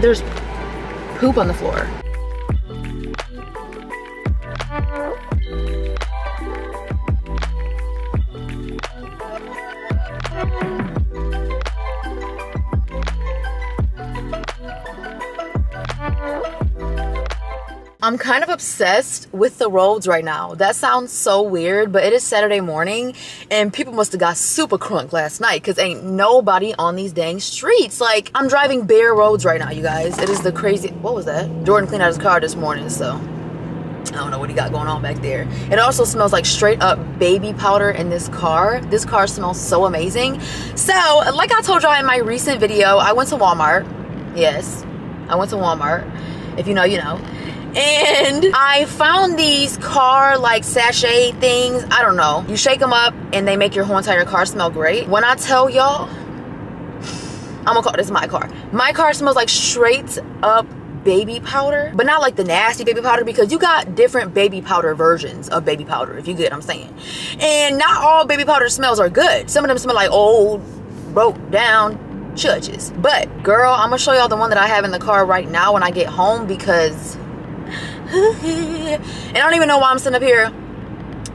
There's poop on the floor. I'm kind of obsessed with the roads right now. That sounds so weird, but it is Saturday morning and people must have got super crunk last night because ain't nobody on these dang streets. Like, I'm driving bare roads right now, you guys. It is the crazy. What was that? Jordan cleaned out his car this morning, so I don't know what he got going on back there. It also smells like straight up baby powder in this car. This car smells so amazing. So, like I told y'all in my recent video, I went to Walmart. Yes, I went to Walmart. If you know, you know and I found these car like sachet things. I don't know. You shake them up and they make your whole entire car smell great. When I tell y'all, I'm gonna call this my car. My car smells like straight up baby powder, but not like the nasty baby powder because you got different baby powder versions of baby powder, if you get what I'm saying. And not all baby powder smells are good. Some of them smell like old, broke down churches. But girl, I'm gonna show y'all the one that I have in the car right now when I get home because and I don't even know why I'm sitting up here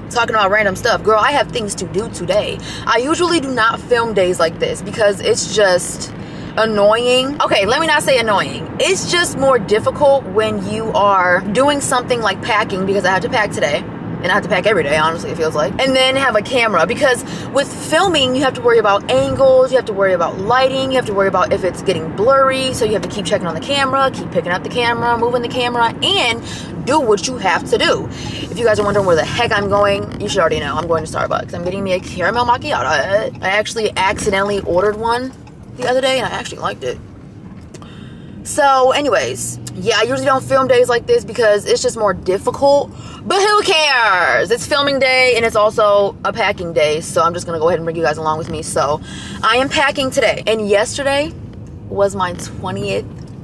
talking about random stuff. Girl, I have things to do today. I usually do not film days like this because it's just annoying. Okay, let me not say annoying. It's just more difficult when you are doing something like packing because I have to pack today and I have to pack every day, honestly, it feels like. And then have a camera because with filming, you have to worry about angles, you have to worry about lighting, you have to worry about if it's getting blurry, so you have to keep checking on the camera, keep picking up the camera, moving the camera, and do what you have to do. If you guys are wondering where the heck I'm going, you should already know. I'm going to Starbucks. I'm getting me a caramel macchiato. I actually accidentally ordered one the other day and I actually liked it. So, anyways, yeah, I usually don't film days like this because it's just more difficult. But who cares? It's filming day and it's also a packing day. So I'm just gonna go ahead and bring you guys along with me. So I am packing today. And yesterday was my 20th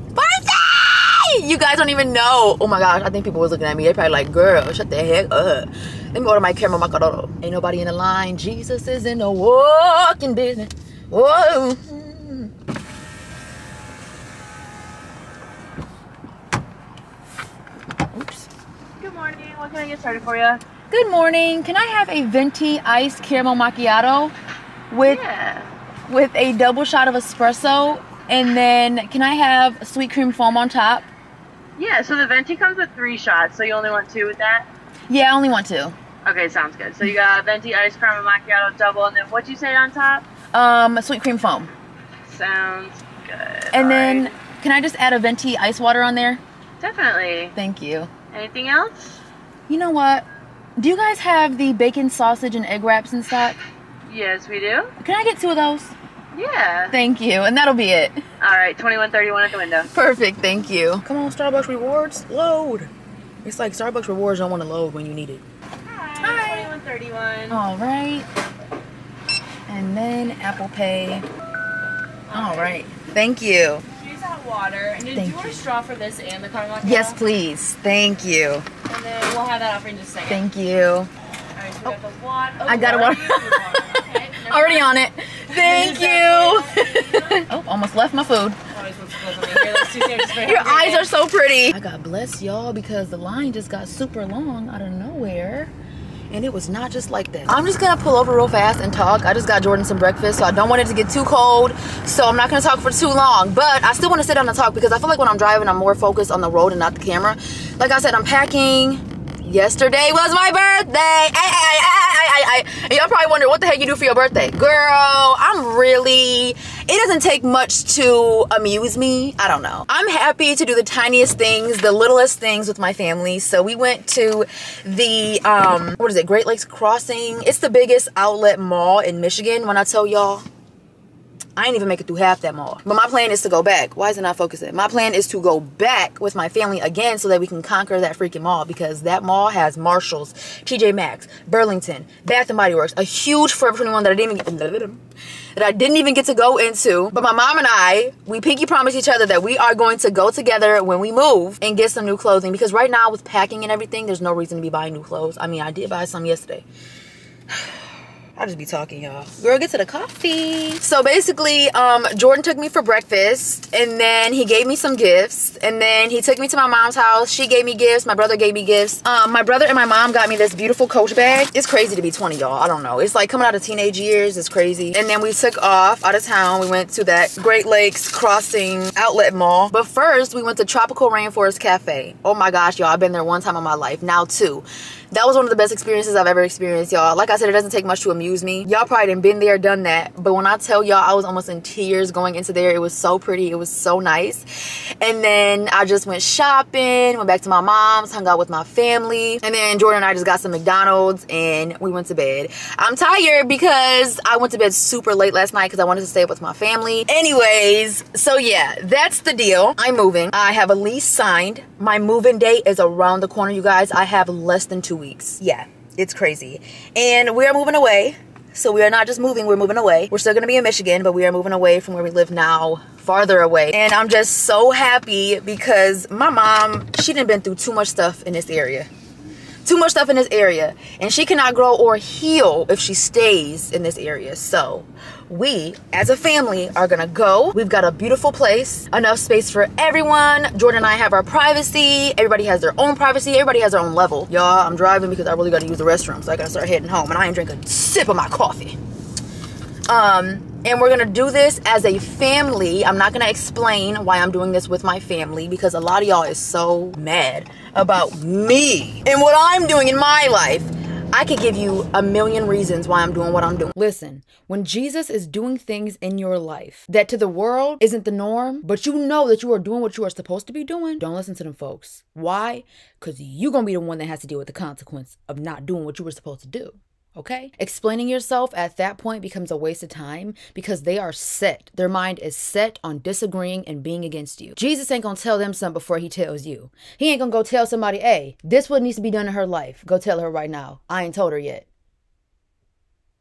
birthday! You guys don't even know. Oh my gosh, I think people was looking at me. They probably like, girl, shut the heck up. Let me order my caramel macchiato. Ain't nobody in the line. Jesus is in the walking business. Whoa. What can I get started for you? Good morning. Can I have a venti iced caramel macchiato with yeah. with a double shot of espresso, and then can I have sweet cream foam on top? Yeah. So the venti comes with three shots. So you only want two with that? Yeah, I only want two. Okay, sounds good. So you got a venti iced caramel macchiato double, and then what'd you say on top? Um, sweet cream foam. Sounds good. And All then right. can I just add a venti ice water on there? Definitely. Thank you. Anything else? You know what? Do you guys have the bacon sausage and egg wraps in stock? Yes, we do. Can I get two of those? Yeah. Thank you. And that'll be it. All right, 2131 at the window. Perfect. Thank you. Come on, Starbucks rewards. Load. It's like Starbucks rewards don't want to load when you need it. Hi. Hi. 2131. All right. And then Apple Pay. All right. Thank you water. And did Thank you want a straw for this and the caramel Yes, please. Thank you. And then we'll have that offer in just a second. Thank you. All right, so we got the oh, water. Oh, I got a water. okay, Already on it. Thank you. oh, almost left my food. Your eyes are so pretty. I got blessed, y'all, because the line just got super long out of nowhere and it was not just like that. I'm just gonna pull over real fast and talk. I just got Jordan some breakfast, so I don't want it to get too cold. So I'm not gonna talk for too long, but I still wanna sit down and talk because I feel like when I'm driving, I'm more focused on the road and not the camera. Like I said, I'm packing. Yesterday was my birthday. Y'all probably wonder what the heck you do for your birthday. Girl, I'm really, it doesn't take much to amuse me. I don't know. I'm happy to do the tiniest things, the littlest things with my family. So we went to the, um, what is it, Great Lakes Crossing. It's the biggest outlet mall in Michigan. When I tell y'all, I ain't even make it through half that mall. But my plan is to go back. Why is it not focusing? My plan is to go back with my family again so that we can conquer that freaking mall because that mall has Marshalls, TJ Maxx, Burlington, Bath and Body Works, a huge Forever 21 that I didn't even that I didn't even get to go into. But my mom and I, we pinky promised each other that we are going to go together when we move and get some new clothing because right now with packing and everything, there's no reason to be buying new clothes. I mean, I did buy some yesterday. I'll just be talking, y'all. Girl, get to the coffee. So basically, um, Jordan took me for breakfast and then he gave me some gifts. And then he took me to my mom's house. She gave me gifts. My brother gave me gifts. Um, my brother and my mom got me this beautiful coach bag. It's crazy to be 20, y'all. I don't know. It's like coming out of teenage years. It's crazy. And then we took off out of town. We went to that Great Lakes Crossing outlet mall. But first, we went to Tropical Rainforest Cafe. Oh my gosh, y'all. I've been there one time in my life. Now two that was one of the best experiences I've ever experienced, y'all. Like I said, it doesn't take much to amuse me. Y'all probably didn't been there, done that. But when I tell y'all, I was almost in tears going into there. It was so pretty. It was so nice. And then I just went shopping, went back to my mom's, hung out with my family. And then Jordan and I just got some McDonald's and we went to bed. I'm tired because I went to bed super late last night because I wanted to stay up with my family. Anyways, so yeah, that's the deal. I'm moving. I have a lease signed. My moving date is around the corner, you guys. I have less than two weeks weeks. Yeah, it's crazy. And we are moving away. So we are not just moving, we're moving away. We're still gonna be in Michigan, but we are moving away from where we live now, farther away. And I'm just so happy because my mom, she didn't been through too much stuff in this area too much stuff in this area and she cannot grow or heal if she stays in this area. So we as a family are gonna go. We've got a beautiful place enough space for everyone. Jordan and i have our privacy. Everybody has their own privacy. Everybody has their own level. Y'all i'm driving because i really gotta use the restroom so i gotta start heading home and i ain't drinking a sip of my coffee. Um and we're gonna do this as a family. I'm not gonna explain why I'm doing this with my family because a lot of y'all is so mad about me and what I'm doing in my life. I could give you a million reasons why I'm doing what I'm doing. Listen, when Jesus is doing things in your life that to the world isn't the norm, but you know that you are doing what you are supposed to be doing, don't listen to them folks. Why? Because you're going to be the one that has to deal with the consequence of not doing what you were supposed to do. Okay? Explaining yourself at that point becomes a waste of time because they are set. Their mind is set on disagreeing and being against you. Jesus ain't gonna tell them something before he tells you. He ain't gonna go tell somebody, hey, this what needs to be done in her life. Go tell her right now. I ain't told her yet.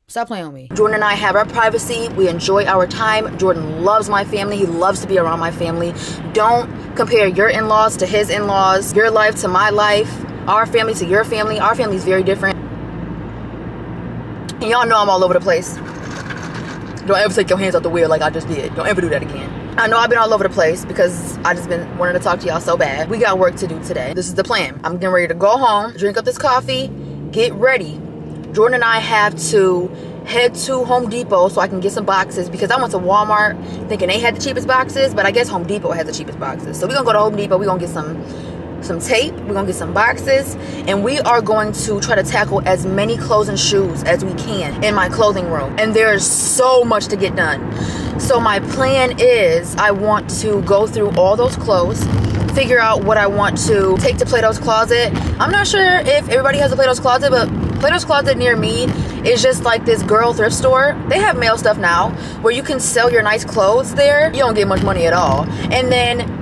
Stop playing with me. Jordan and I have our privacy. We enjoy our time. Jordan loves my family. He loves to be around my family. Don't compare your in laws to his in laws, your life to my life, our family to your family. Our family is very different. Y'all know I'm all over the place. Don't ever take your hands off the wheel like I just did. Don't ever do that again. I know I've been all over the place because I just been wanting to talk to y'all so bad. We got work to do today. This is the plan. I'm getting ready to go home, drink up this coffee, get ready. Jordan and I have to head to Home Depot so I can get some boxes because I went to Walmart thinking they had the cheapest boxes, but I guess Home Depot has the cheapest boxes. So we're gonna go to Home Depot, we're gonna get some some tape we're gonna get some boxes and we are going to try to tackle as many clothes and shoes as we can in my clothing room. And there's so much to get done. So my plan is i want to go through all those clothes figure out what i want to take to plato's closet. I'm not sure if everybody has a plato's closet but plato's closet near me is just like this girl thrift store. They have male stuff now where you can sell your nice clothes there. You don't get much money at all. And then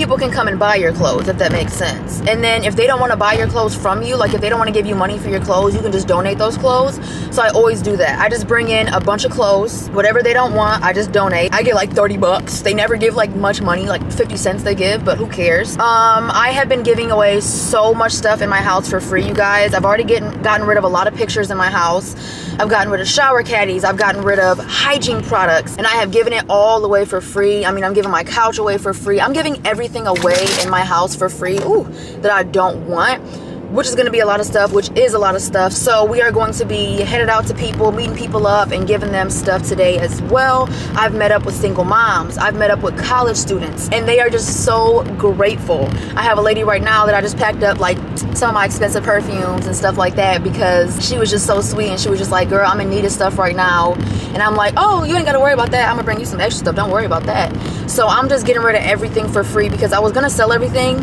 people can come and buy your clothes if that makes sense. And then if they don't want to buy your clothes from you, like if they don't want to give you money for your clothes, you can just donate those clothes. So I always do that. I just bring in a bunch of clothes, whatever they don't want, I just donate. I get like 30 bucks. They never give like much money, like 50 cents they give, but who cares? Um, I have been giving away so much stuff in my house for free, you guys. I've already getting, gotten rid of a lot of pictures in my house. I've gotten rid of shower caddies. I've gotten rid of hygiene products, and I have given it all away for free. I mean, I'm giving my couch away for free. I'm giving everything away in my house for free. Ooh, that I don't want which is going to be a lot of stuff, which is a lot of stuff. So we are going to be headed out to people, meeting people up, and giving them stuff today as well. I've met up with single moms. I've met up with college students, and they are just so grateful. I have a lady right now that I just packed up like some of my expensive perfumes and stuff like that because she was just so sweet, and she was just like, "Girl, I'm in need of stuff right now," and I'm like, "Oh, you ain't got to worry about that. I'm gonna bring you some extra stuff. Don't worry about that." So I'm just getting rid of everything for free because I was gonna sell everything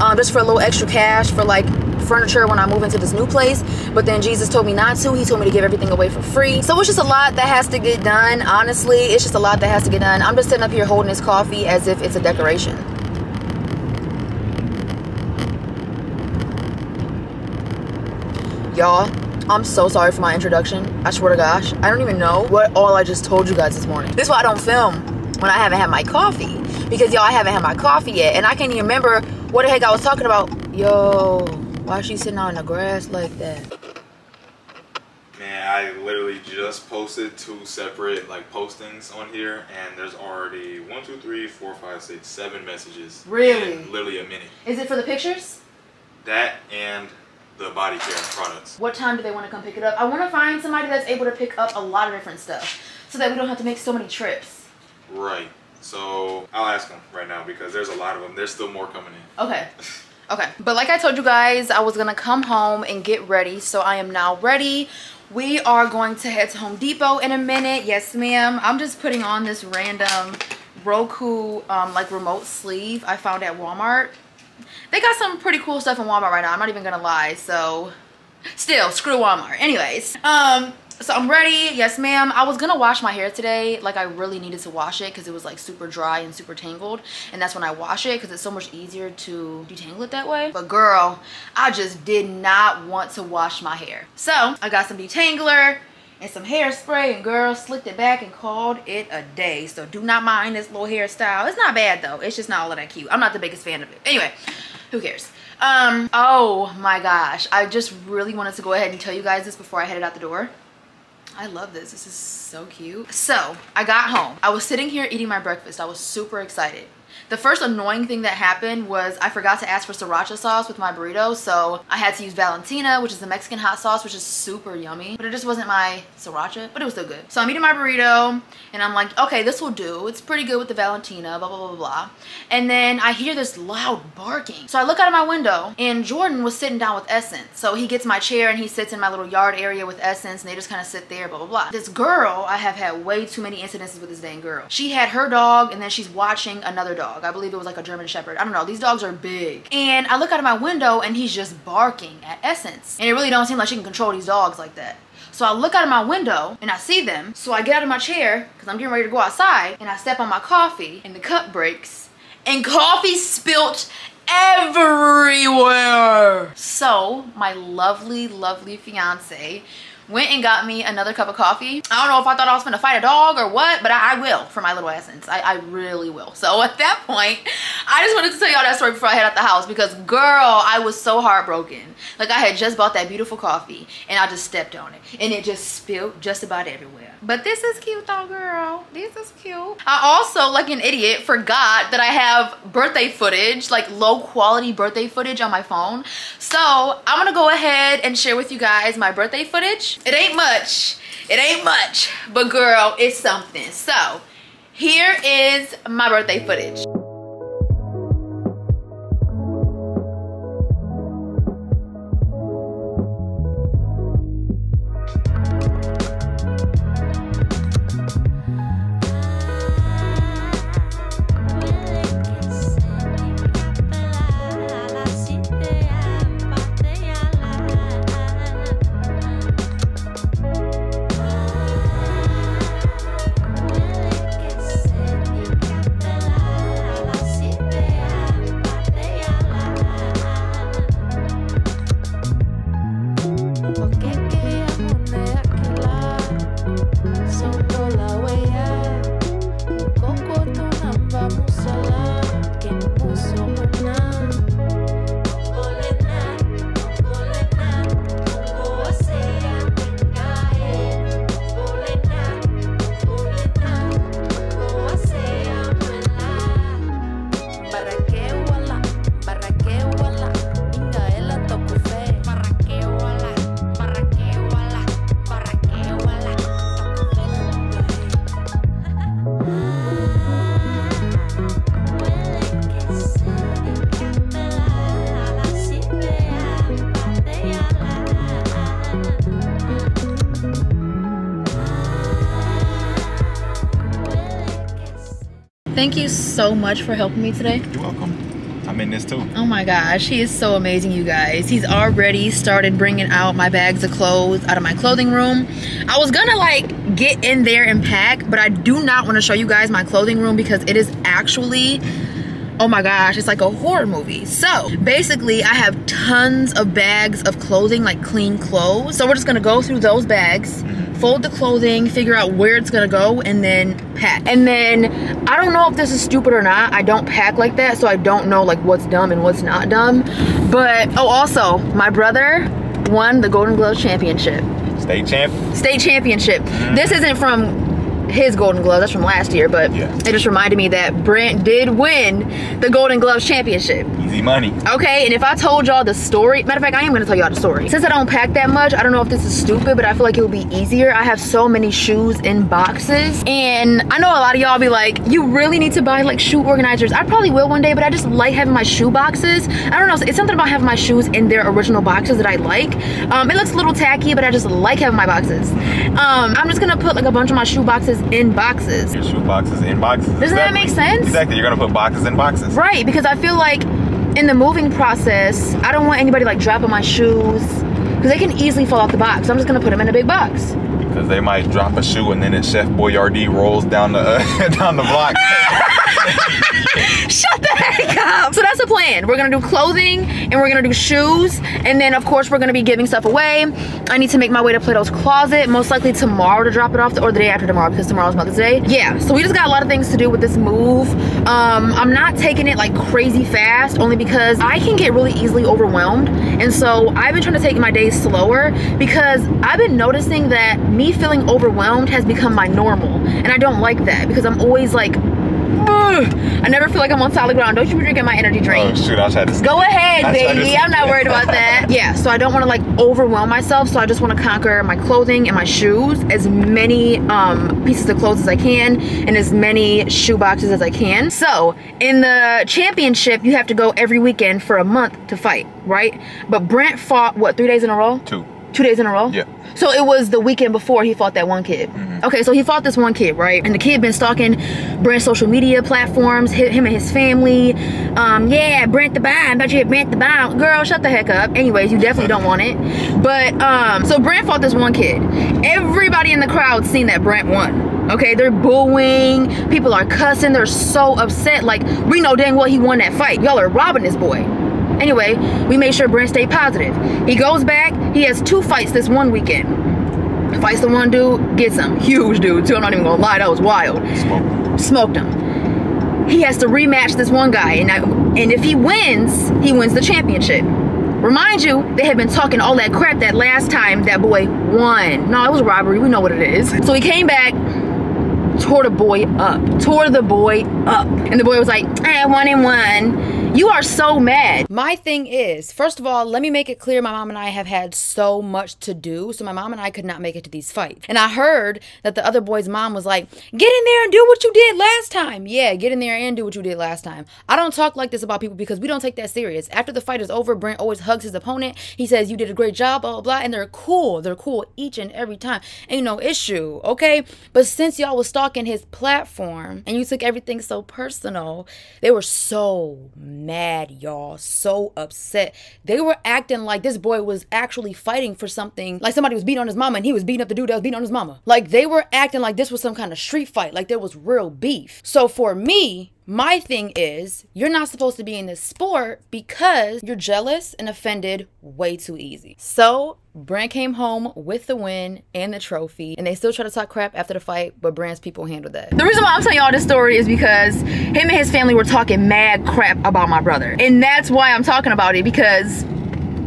um, just for a little extra cash for like furniture when I move into this new place. But then Jesus told me not to. He told me to give everything away for free. So it's just a lot that has to get done. Honestly, it's just a lot that has to get done. I'm just sitting up here holding this coffee as if it's a decoration. Y'all, I'm so sorry for my introduction. I swear to gosh, I don't even know what all I just told you guys this morning. This is why I don't film when I haven't had my coffee. Because y'all, I haven't had my coffee yet. And I can't even remember what the heck I was talking about. Yo, why is she sitting on the grass like that? Man, I literally just posted two separate like postings on here, and there's already one, two, three, four, five, six, seven messages. Really? in literally a minute. Is it for the pictures? That and the body care products. What time do they want to come pick it up? I want to find somebody that's able to pick up a lot of different stuff so that we don't have to make so many trips. Right. So I'll ask them right now because there's a lot of them. There's still more coming in. Okay. Okay. But like I told you guys, I was to come home and get ready. So I am now ready. We are going to head to Home Depot in a minute. Yes, ma'am. I'm just putting on this random Roku um, like remote sleeve I found at Walmart. They got some pretty cool stuff in Walmart right now. I'm not even to lie. So still, screw Walmart. Anyways, um, so I'm ready. Yes, ma'am. I was gonna wash my hair today. Like I really needed to wash it because it was like super dry and super tangled. And that's when I wash it because it's so much easier to detangle it that way. But girl, I just did not want to wash my hair. So I got some detangler and some hairspray and girl slicked it back and called it a day. So do not mind this little hairstyle. It's not bad though. It's just not all that cute. I'm not the biggest fan of it. Anyway, who cares? Um, oh my gosh. I just really wanted to go ahead and tell you guys this before I headed out the door. I love this. This is so cute. So I got home. I was sitting here eating my breakfast. I was super excited. The first annoying thing that happened was I forgot to ask for sriracha sauce with my burrito, so I had to use Valentina, which is the Mexican hot sauce, which is super yummy, but it just wasn't my sriracha, but it was still good. So I'm eating my burrito, and I'm like, okay, this will do. It's pretty good with the Valentina, blah, blah, blah, blah. And then I hear this loud barking. So I look out of my window, and Jordan was sitting down with Essence. So he gets my chair, and he sits in my little yard area with Essence, and they just kind of sit there, blah, blah, blah. This girl, I have had way too many incidences with this dang girl. She had her dog, and then she's watching another dog. I believe it was like a German Shepherd. I don't know. These dogs are big. And I look out of my window and he's just barking at Essence. And it really don't seem like she can control these dogs like that. So I look out of my window and I see them. So I get out of my chair because I'm getting ready to go outside and I step on my coffee and the cup breaks and coffee spilt everywhere. So my lovely, lovely fiance went and got me another cup of coffee. I don't know if I thought I was gonna fight a dog or what, but I, I will for my little essence. I, I, really will. So at that point, I just wanted to tell y'all that story before I head out the house because girl, I was so heartbroken. Like I had just bought that beautiful coffee and I just stepped on it and it just spilled just about everywhere. But this is cute though, girl. This is cute. I also, like an idiot, forgot that I have birthday footage, like low quality birthday footage on my phone. So I'm gonna go ahead and share with you guys my birthday footage. It ain't much. It ain't much, but girl, it's something. So here is my birthday footage. Thank you so much for helping me today. You're welcome. I'm in this too. Oh my gosh, he is so amazing, you guys. He's already started bringing out my bags of clothes out of my clothing room. I was gonna like get in there and pack, but I do not want to show you guys my clothing room because it is actually oh my gosh it's like a horror movie so basically i have tons of bags of clothing like clean clothes. So we're just gonna go through those bags mm-hmm. fold the clothing figure out where it's gonna go and then pack. And then i don't know if this is stupid or not. I don't pack like that so i don't know like what's dumb and what's not dumb. But oh also my brother won the golden glove championship. State champ. state championship. Mm-hmm. This isn't from his Golden Glove. That's from last year, but Yeah. it just reminded me that Brent did win the Golden Gloves championship. Easy money. Okay, and if I told y'all the story, matter of fact, I am gonna tell y'all the story. Since I don't pack that much, I don't know if this is stupid, but I feel like it would be easier. I have so many shoes in boxes, and I know a lot of y'all be like, you really need to buy like shoe organizers. I probably will one day, but I just like having my shoe boxes. I don't know, it's something about having my shoes in their original boxes that I like. Um, it looks a little tacky, but I just like having my boxes. Um, I'm just gonna put like a bunch of my shoe boxes in boxes. Your shoe boxes in boxes. Doesn't that make sense? Exactly. You're gonna put boxes in boxes. Right, because I feel like in the moving process, I don't want anybody like dropping my shoes because they can easily fall off the box. I'm just gonna put them in a big box. Because they might drop a shoe and then it's Chef Boyardee rolls down the uh, down the block. Shut the heck up. So that's the plan. We're gonna do clothing and we're gonna do shoes, and then of course we're gonna be giving stuff away. I need to make my way to Plato's closet, most likely tomorrow to drop it off, or the day after tomorrow because tomorrow's Mother's Day. Yeah, so we just got a lot of things to do with this move. Um, I'm not taking it like crazy fast, only because I can get really easily overwhelmed, and so I've been trying to take my days slower because I've been noticing that me feeling overwhelmed has become my normal, and I don't like that because I'm always like. I never feel like I'm on solid ground. Don't you be drinking my energy drink. oh shoot! I tried to. Go ahead, baby. I'm not worried about that. Yeah, so I don't want to like overwhelm myself. So I just want to conquer my clothing and my shoes, as many um, pieces of clothes as I can, and as many shoe boxes as I can. So in the championship, you have to go every weekend for a month to fight, right? But Brent fought what three days in a row? Two. Two days in a row? Yeah. So it was the weekend before he fought that one kid. Okay, so he fought this one kid, right? And the kid been stalking Brent's social media platforms, hi- him and his family. Um, yeah, Brent the bomb, bet you hit Brent the bomb. Girl, shut the heck up. Anyways, you definitely don't want it. But um, so Brent fought this one kid. Everybody in the crowd seen that Brent won. Okay, they're booing, people are cussing, they're so upset. Like, we know dang well he won that fight. Y'all are robbing this boy. Anyway, we made sure Brent stayed positive. He goes back, he has two fights this one weekend. Fights the one dude, gets him. Huge dude, too. I'm not even gonna lie, that was wild. Smoke. Smoked him. He has to rematch this one guy, and, I, and if he wins, he wins the championship. Remind you, they had been talking all that crap that last time that boy won. No, it was robbery. We know what it is. So he came back, tore the boy up. Tore the boy up. And the boy was like, eh, one and one. You are so mad. My thing is, first of all, let me make it clear my mom and I have had so much to do. So my mom and I could not make it to these fights. And I heard that the other boy's mom was like, get in there and do what you did last time. Yeah, get in there and do what you did last time. I don't talk like this about people because we don't take that serious. After the fight is over, Brent always hugs his opponent. He says, you did a great job, blah, blah, blah. And they're cool. They're cool each and every time. Ain't no issue, okay? But since y'all was stalking his platform and you took everything so personal, they were so mad, y'all. So upset. They were acting like this boy was actually fighting for something. Like somebody was beating on his mama and he was beating up the dude that was beating on his mama. Like they were acting like this was some kind of street fight. Like there was real beef. So for me, my thing is, you're not supposed to be in this sport because you're jealous and offended way too easy. So, Brand came home with the win and the trophy, and they still try to talk crap after the fight, but Brand's people handled that. The reason why I'm telling y'all this story is because him and his family were talking mad crap about my brother. And that's why I'm talking about it because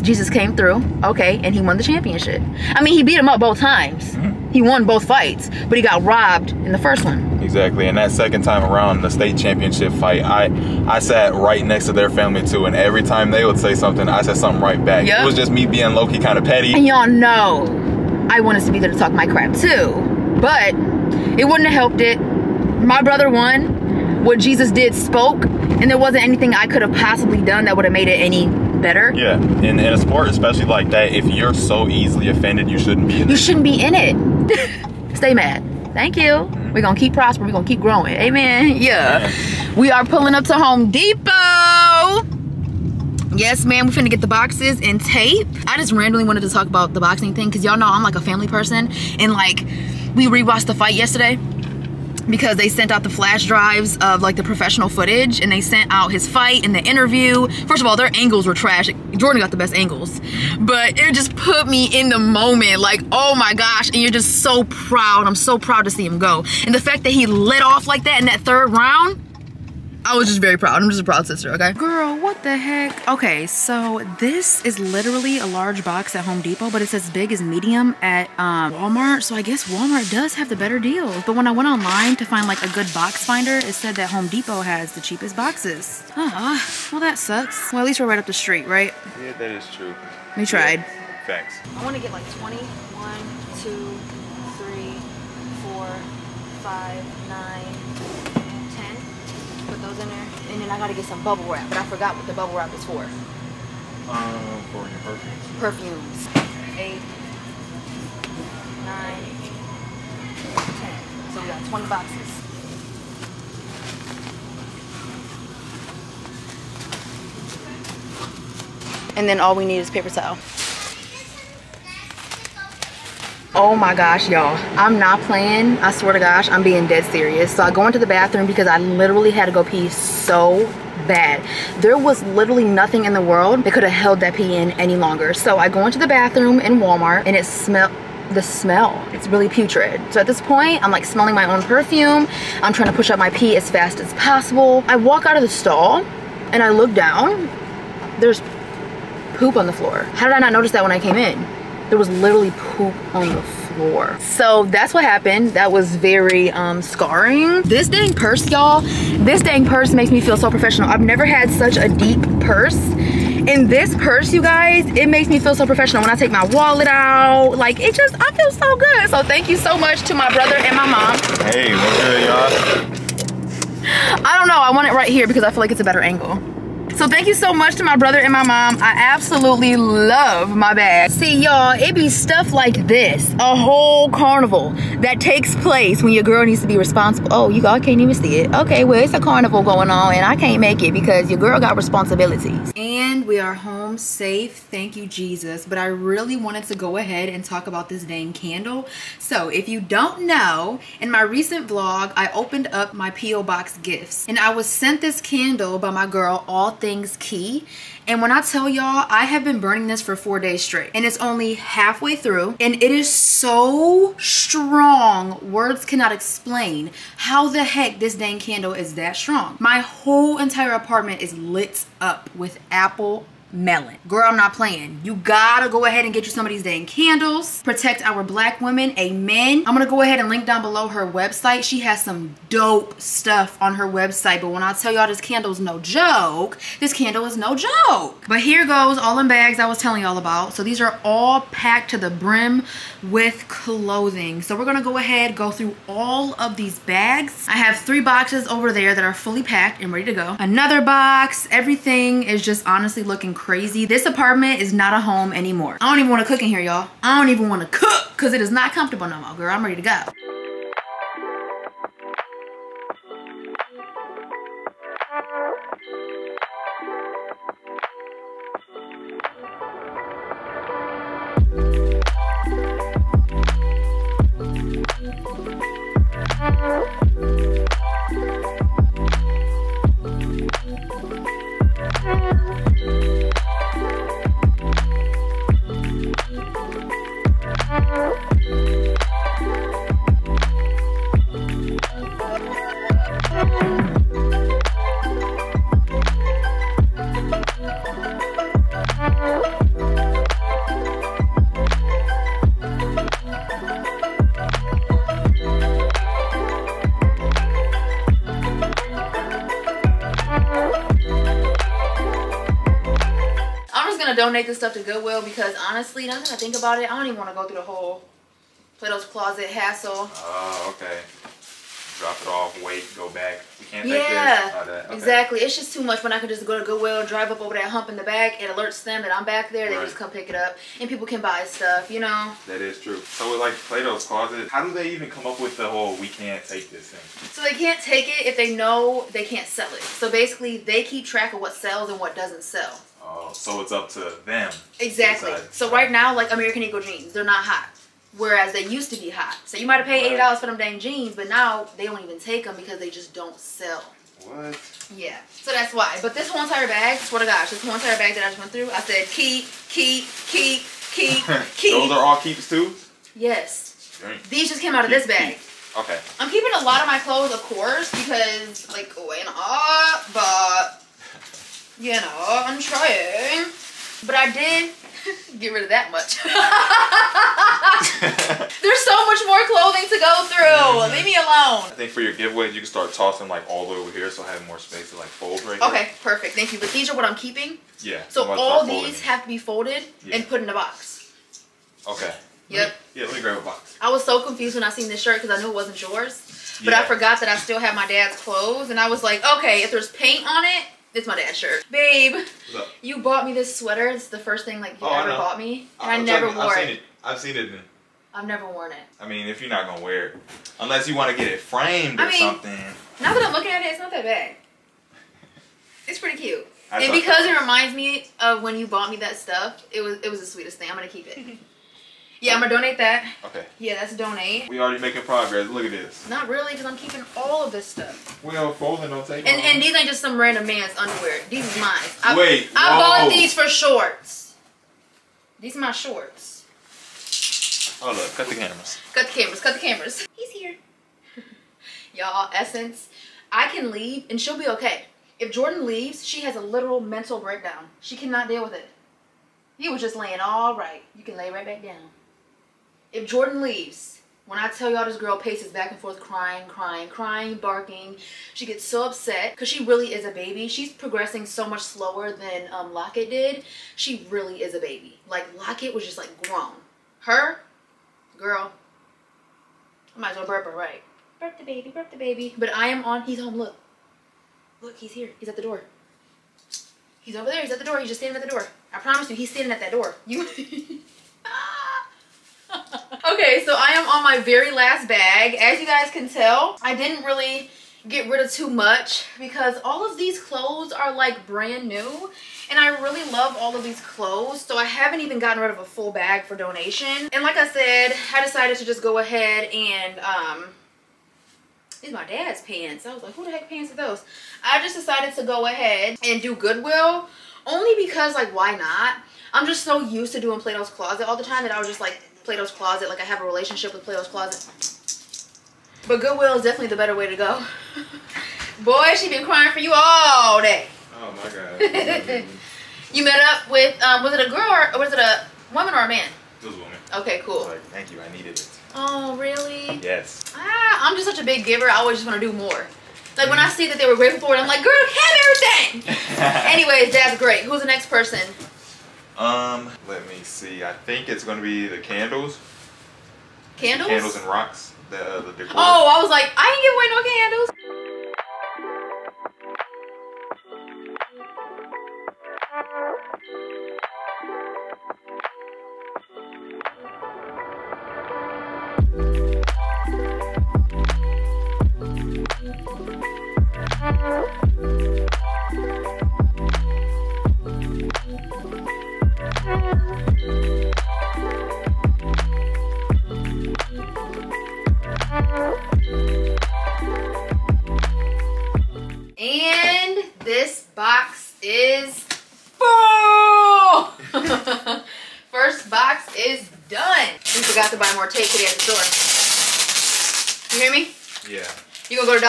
Jesus came through, okay, and he won the championship. I mean, he beat him up both times. Mm-hmm. He won both fights, but he got robbed in the first one. Exactly. And that second time around, the state championship fight, I I sat right next to their family too, and every time they would say something, I said something right back. Yep. It was just me being low key kind of petty. And y'all know I wanted to be there to talk my crap too. But it wouldn't have helped it. My brother won. What Jesus did spoke, and there wasn't anything I could have possibly done that would have made it any better. Yeah, in, in a sport especially like that, if you're so easily offended, you shouldn't be in You shouldn't be in it. Stay mad. Thank you. We're gonna keep prospering. We're gonna keep growing. Amen. Yeah. We are pulling up to Home Depot. Yes, ma'am. We're finna get the boxes and tape. I just randomly wanted to talk about the boxing thing because y'all know I'm like a family person. And like, we rewatched the fight yesterday because they sent out the flash drives of like the professional footage and they sent out his fight and the interview. First of all, their angles were trash. Jordan got the best angles, but it just put me in the moment. Like, oh my gosh, and you're just so proud. I'm so proud to see him go. And the fact that he let off like that in that third round, I was just very proud. I'm just a proud sister, okay? Girl, what the heck? Okay, so this is literally a large box at Home Depot, but it's as big as medium at um, Walmart. So I guess Walmart does have the better deals. But when I went online to find like a good box finder, it said that Home Depot has the cheapest boxes. Ah, well that sucks. Well, at least we're right up the street, right? Yeah, that is true. We tried. Thanks. I want to get like 20. 1, 2, 3, 4, 5, 9, 10. In there. And then I got to get some bubble wrap, but I forgot what the bubble wrap is for. Um, for your perfumes. Perfumes. 8, 9, 10. So we got 20 boxes. And then all we need is paper towel. Oh my gosh, y'all. I'm not playing. I swear to gosh, I'm being dead serious. So I go into the bathroom because I literally had to go pee so bad. There was literally nothing in the world that could have held that pee in any longer. So I go into the bathroom in Walmart and it smelled the smell it's really putrid so at this point i'm like smelling my own perfume i'm trying to push up my pee as fast as possible i walk out of the stall and i look down there's poop on the floor how did i not notice that when i came in there was literally poop on the floor. So that's what happened. That was very um scarring. This dang purse y'all. This dang purse makes me feel so professional. I've never had such a deep purse. In this purse you guys it makes me feel so professional. When i take my wallet out like it just i feel so good. So thank you so much to my brother and my mom. Hey, what's good, y'all? I don't know. I want it right here because I feel like it's a better angle. So thank you so much to my brother and my mom. I absolutely love my bag. See y'all, it be stuff like this. A whole carnival that takes place when your girl needs to be responsible. Oh, you all can't even see it. Okay, well it's a carnival going on and I can't make it because your girl got responsibilities. And we are home safe. Thank you, Jesus. But I really wanted to go ahead and talk about this dang candle. So if you don't know, in my recent vlog, I opened up my P.O. Box gifts. And I was sent this candle by my girl, All Things Key. And when I tell y'all, I have been burning this for four days straight. And it's only halfway through. And it is so strong. Words cannot explain how the heck this dang candle is that strong. My whole entire apartment is lit up with apple melon. Girl, I'm not playing. You gotta go ahead and get you some of these dang candles. Protect our black women. Amen. I'm gonna go ahead and link down below her website. She has some dope stuff on her website. But when I tell y'all this candle's no joke, this candle is no joke. But here goes all them bags I was telling y'all about. So these are all packed to the brim with clothing. So we're gonna go ahead, go through all of these bags. I have three boxes over there that are fully packed and ready to go. Another box. Everything is just honestly looking crazy. This apartment is not a home anymore. I don't even want to cook in here, y'all. I don't even want to cook because it is not comfortable no more, girl. I'm ready to go. Donate this stuff to Goodwill because honestly, now that I think about it, I don't even want to go through the whole Plato's Closet hassle. Oh, okay. Drop it off, wait, go back. We can't take this. Yeah, that- okay. exactly. It's just too much when I can just go to Goodwill, drive up over that hump in the back, it alerts them that I'm back there. They Right. just come pick it up, and people can buy stuff. You know. That is true. So with like Plato's Closet, how do they even come up with the whole we can't take this thing? So they can't take it if they know they can't sell it. So basically, they keep track of what sells and what doesn't sell. Oh, so it's up to them. Exactly. decide. So right now, like American Eagle jeans, they're not hot. Whereas they used to be hot. So you might have paid eighty dollars for them dang jeans, but now they don't even take them because they just don't sell. What? Yeah. So that's why. But this whole entire bag, swear to gosh, this whole entire bag that I just went through, I said keep, keep, keep, keep, keep. Those are all keeps too? yes. Dang. These just came out of this bag. Okay. I'm keeping a lot of my clothes, of course, because like why not? But you know, I'm trying. But I did get rid of that much. There's so much more clothing to go through. Mm-hmm. Leave me alone. I think for your giveaways, you can start tossing like all the way over here, so I have more space to like fold right here. Okay, perfect. Thank you. But these are what I'm keeping. Yeah. So I'm about to all these have to be folded Yeah. and put in a box. Okay. Yep. Yeah, let me grab a box. I was so confused when I seen this shirt because I knew it wasn't yours. But Yeah. I forgot that I still have my dad's clothes. And I was like, okay, if there's paint on it, it's my dad's shirt. Babe, you bought me this sweater. It's the first thing like you Oh, ever bought me. And I, I'm never you, wore I've it. seen it. I've seen it. Then. I've never worn it. I mean, if you're not gonna wear it, unless you want to get it framed I or mean- something. Now that I'm looking at it, it's not that bad. It's pretty cute. I and because it reminds me of when you bought me that stuff, it was it was the sweetest thing. I'm gonna keep it. yeah, I'm gonna donate that. Okay. Yeah, that's donate. We already making progress. Look at this. Not really, because I'm keeping all of this stuff. We Well, folding don't take And and these ain't just some random man's underwear. These is mine. I, Wait, I whoa. bought these for shorts. These are my shorts. Oh look, cut the cameras. Cut the cameras. Cut the cameras. He's here. Y'all, Essence, I can leave and she'll be okay. If Jordan leaves, she has a literal mental breakdown. She cannot deal with it. He was just laying all right. You can lay right back down. If Jordan leaves, when I tell y'all this girl paces back and forth crying, crying, crying, barking, she gets so upset because she really is a baby. She's progressing so much slower than um, Lockett did. She really is a baby. Like Lockett was just like grown. Her, girl, I might as well burp her, right? Burp the baby, burp the baby. But I am on, he's home, look. Look, he's here. He's at the door. He's over there. He's at the door. He's just standing at the door. I promise you, he's standing at that door. You. okay, so I am on my very last bag. As you guys can tell, I didn't really get rid of too much because all of these clothes are like brand new and I really love all of these clothes so I haven't even gotten rid of a full bag for donation and like I said I decided to just go ahead and um these are my dad's pants. I was like, who the heck pants are those? I just decided to go ahead and do Goodwill only because like why not? I'm just so used to doing Plato's Closet all the time that I was just like Plato's Closet, like I have a relationship with Plato's Closet. But Goodwill is definitely the better way to go. Boy, she been crying for you all day. Oh my god. You met up with, um, was it a girl or, or was it a woman or a man? This woman. Okay, cool. like, thank you, I needed it. Oh, really? Yes. Ah, I'm just such a big giver. I always just want to do more. Like when I see that they were grateful for it, I'm like, girl, have everything. Anyways, that's great. Who's the next person? Um, let me see. I think it's gonna be the candles. Candles? Candles and rocks. The uh, the decor. Oh, I was like, I didn't give away no candles. And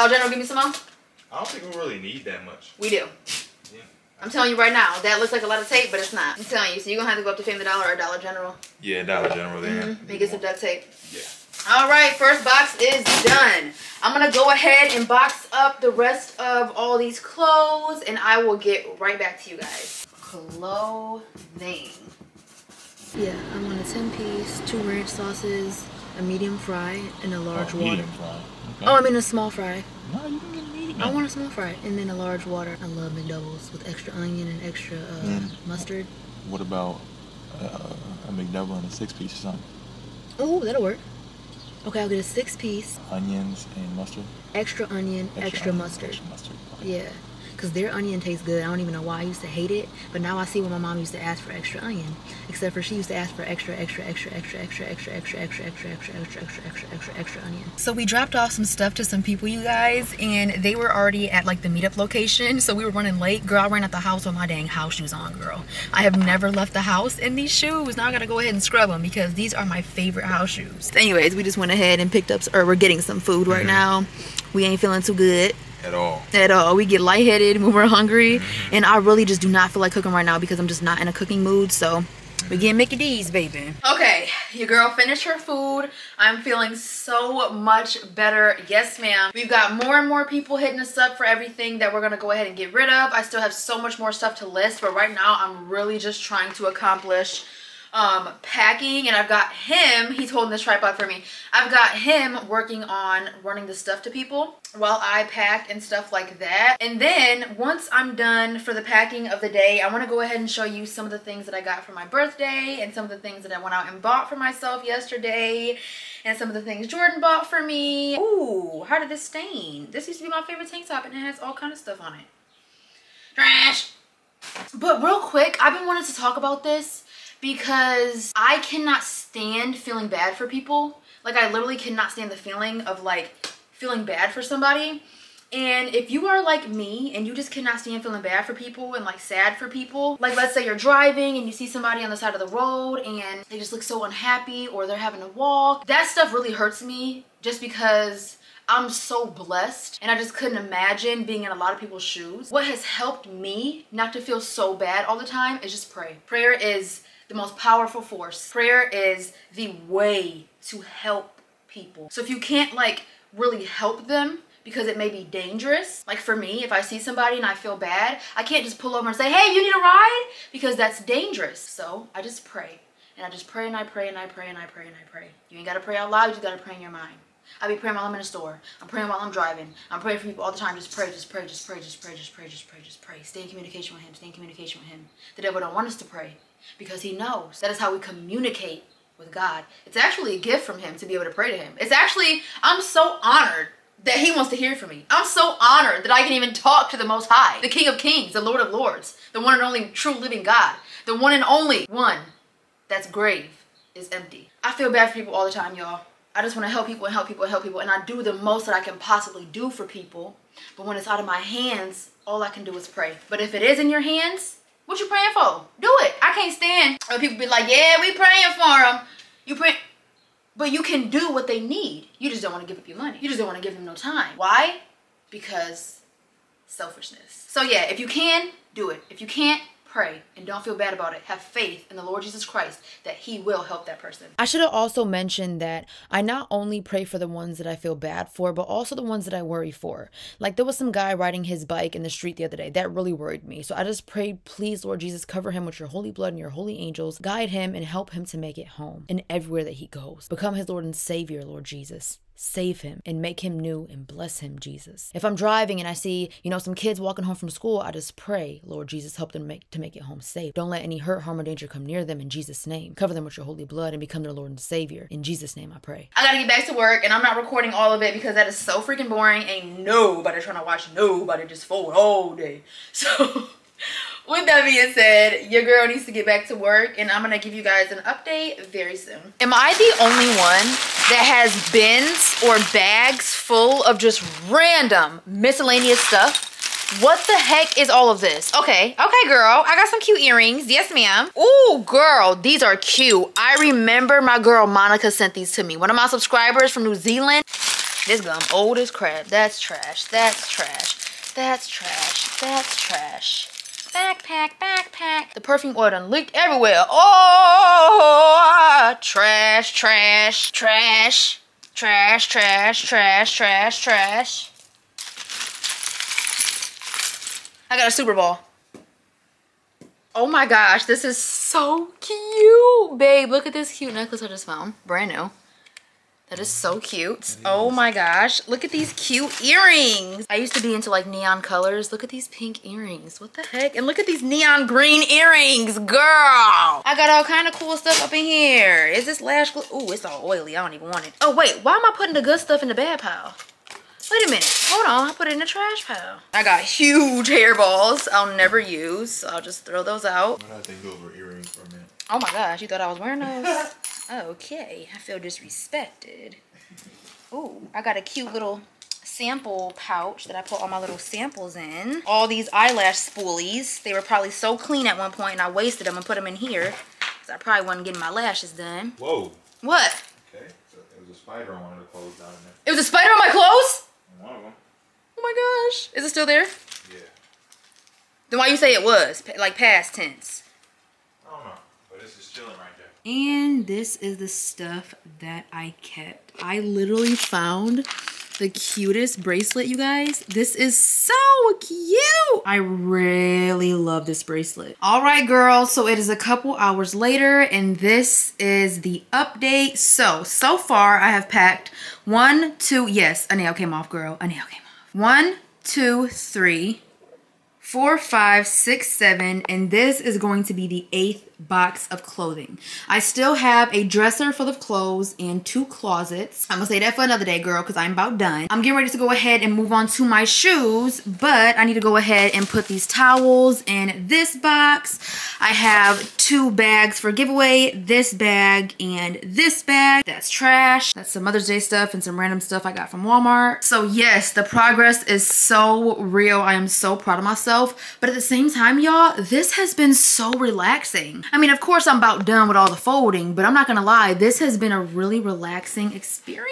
Dollar General give me some more? I don't think we really need that much. We do. Yeah. I'm telling you right now, that looks like a lot of tape, but it's not. I'm telling you, so you're gonna have to go up to Family Dollar or Dollar General. Yeah, Dollar General then. Mhm. And get some duct tape. Yeah. All right, first box is done. I'm gonna go ahead and box up the rest of all these clothes and I will get right back to you guys. Clothing. Yeah, I'm on a 10 piece, two ranch sauces, a medium fry, and a large Oh, water. medium fry. Oh, I mean a small fry. No, you can get medium. I want a small fry and then a large water. I love McDoubles with extra onion and extra uh, Mm. mustard. What about uh, a McDouble and a six piece or something? Oh, that'll work. Okay, I'll get a six piece, Onions and mustard. extra onion, extra, onion, mustard. Extra mustard. Okay. Yeah. Because their onion tastes good. I don't even know why I used to hate it, but now I see why my mom used to ask for extra onion. Except for she used to ask for extra, extra, extra, extra, extra, extra, extra, extra, extra, extra, extra, extra, extra, extra, extra onion. So we dropped off some stuff to some people, you guys, and they were already at like the meetup location. So we were running late. Girl, I ran out the house with my dang house shoes on, girl. I have never left the house in these shoes. Now I gotta go ahead and scrub them because these are my favorite house shoes. Anyways, we just went ahead and picked up, or we're getting some food right now. We ain't feeling too good At all. at all. We get lightheaded when we're hungry, mm-hmm. and I really just do not feel like cooking right now because I'm just not in a cooking mood. So we getting Mickey D's, baby. Okay, your girl finished her food. I'm feeling so much better. Yes, ma'am. We've got more and more people hitting us up for everything that we're gonna go ahead and get rid of. I still have so much more stuff to list, but right now I'm really just trying to accomplish um packing and I've got him he's holding this tripod for me. I've got him working on running the stuff to people while I pack and stuff like that. And then once I'm done for the packing of the day I want to go ahead and show you some of the things that I got for my birthday and some of the things that I went out and bought for myself yesterday and some of the things Jordan bought for me. Ooh, how did this stain. This used to be my favorite tank top and it has all kind of stuff on it. Trash! But real quick I've been wanting to talk about this because I cannot stand feeling bad for people. Like I literally cannot stand the feeling of like feeling bad for somebody. And if you are like me and you just cannot stand feeling bad for people and like sad for people, like let's say you're driving and you see somebody on the side of the road and they just look so unhappy or they're having to walk, that stuff really hurts me just because I'm so blessed and I just couldn't imagine being in a lot of people's shoes. What has helped me not to feel so bad all the time is just pray. Prayer is the most powerful force. Prayer is the way to help people. So if you can't like really help them because it may be dangerous, like for me, if I see somebody and I feel bad, I can't just pull over and say, hey, you need a ride? Because that's dangerous. So I just pray. And I just pray and I pray and I pray and I pray and I pray. You ain't gotta pray out loud, you just gotta pray in your mind. I be praying while I'm in the store. I'm praying while I'm driving. I'm praying for people all the time. Just pray, just pray, just pray, just pray, just pray, just pray, just pray. Stay in communication with him. Stay in communication with him. The devil don't want us to pray because he knows that is how we communicate with God. It's actually a gift from him to be able to pray to him. It's actually, I'm so honored that he wants to hear from me. I'm so honored that I can even talk to the Most High, the King of Kings, the Lord of Lords, the one and only true living God, the one and only one that's grave is empty. I feel bad for people all the time, y'all. I just want to help people and help people and help people, and I do the most that I can possibly do for people. But when it's out of my hands, all I can do is pray. But if it is in your hands, what you praying for? Do it. I can't stand when people be like, yeah, we praying for them. You pray, but you can do what they need. You just don't want to give up your money. You just don't want to give them no time. Why? Because selfishness. So yeah, if you can, do it. If you can't, pray and don't feel bad about it. Have faith in the Lord Jesus Christ that He will help that person. I should have also mentioned that I not only pray for the ones that I feel bad for, but also the ones that I worry for. Like there was some guy riding his bike in the street the other day. That really worried me. So I just prayed, please, Lord Jesus, cover him with your holy blood and your holy angels. Guide him and help him to make it home and everywhere that he goes. Become his Lord and Savior, Lord Jesus save him and make him new and bless him jesus. If i'm driving and i see you know some kids walking home from school i just pray lord jesus help them make to make it home safe. Don't let any hurt harm or danger come near them in jesus name. Cover them with your holy blood and become their lord and savior. In jesus name i pray. I gotta get back to work and i'm not recording all of it because that is so freaking boring. Ain't nobody trying to watch nobody just fold all day. So with that being said, your girl needs to get back to work and I'm gonna give you guys an update very soon. Am I the only one that has bins or bags full of just random miscellaneous stuff? What the heck is all of this? Okay, okay, girl. I got some cute earrings. Yes, ma'am. Ooh, girl, these are cute. I remember my girl Monica sent these to me. One of my subscribers from New Zealand. This gum old as crap. That's trash. That's trash. That's trash. That's trash. Backpack, backpack. The perfume oil done leaked everywhere. Oh, trash, trash, trash, trash, trash, trash, trash, trash. I got a Super Bowl. Oh my gosh, this is so cute. Babe, look at this cute necklace I just found. Brand new. That is so cute. Oh my gosh. Look at these cute earrings. I used to be into like neon colors. Look at these pink earrings. What the heck? And look at these neon green earrings, girl. I got all kind of cool stuff up in here. Is this lash glue? Ooh, it's all oily. I don't even want it. Oh wait, why am I putting the good stuff in the bad pile? Wait a minute. Hold on. I put it in the trash pile. I got huge hairballs I'll never use. So I'll just throw those out. Not think over earrings for a minute? Oh my gosh, you thought I was wearing those? okay, I feel disrespected. Ooh, I got a cute little sample pouch that I put all my little samples in. All these eyelash spoolies. They were probably so clean at one point and I wasted them and put them in here. Because I probably wasn't getting my lashes done. Whoa. What? Okay. So it was a spider on one of the clothes down in there. It was a spider on my clothes? One of them. Oh my gosh. Is it still there? Yeah. Then why you say it was? Like past tense. I don't know. But it's just chilling right. And this is the stuff that I kept. I literally found the cutest bracelet, you guys. This is so cute. I really love this bracelet. All right, girls. So it is a couple hours later and this is the update. So, so far I have packed one, two, yes, a nail came off, girl. A nail came off. One, two, three, four, five, six, seven, and this is going to be the eighth box of clothing. I still have a dresser full of clothes and two closets. I'm gonna say that for another day, girl, because I'm about done. I'm getting ready to go ahead and move on to my shoes, but I need to go ahead and put these towels in this box. I have two bags for giveaway, this bag and this bag. That's trash. That's some Mother's Day stuff and some random stuff I got from Walmart. So yes, the progress is so real. I am so proud of myself. But at the same time, y'all, this has been so relaxing. I mean, of course, I'm about done with all the folding, but I'm not gonna lie, this has been a really relaxing experience.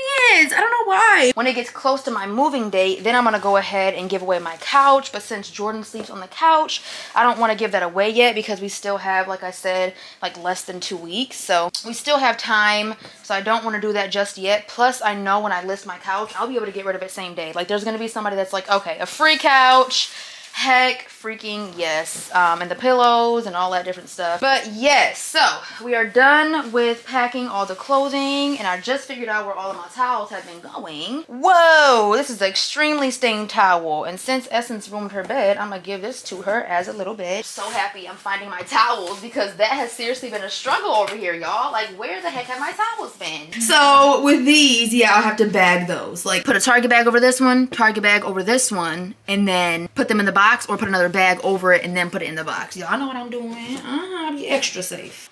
I don't know why. When it gets close to my moving date, then I'm gonna go ahead and give away my couch. But since Jordan sleeps on the couch, I don't wanna give that away yet because we still have, like I said, like less than two weeks. So we still have time. So I don't wanna do that just yet. Plus, I know when I list my couch, I'll be able to get rid of it same day. Like there's gonna be somebody that's like, okay, a free couch heck freaking yes. Um and the pillows and all that different stuff. But yes so we are done with packing all the clothing and i just figured out where all of my towels have been going. Whoa this is an extremely stained towel. And since essence roomed her bed i'm gonna give this to her as a little bit. So happy i'm finding my towels because that has seriously been a struggle over here y'all. Like where the heck have my towels been? So with these yeah i'll have to bag those. Like put a target bag over this one target bag over this one and then put them in the box or put another bag over it and then put it in the box. Y'all know what i'm doing. Uh-huh, be extra safe.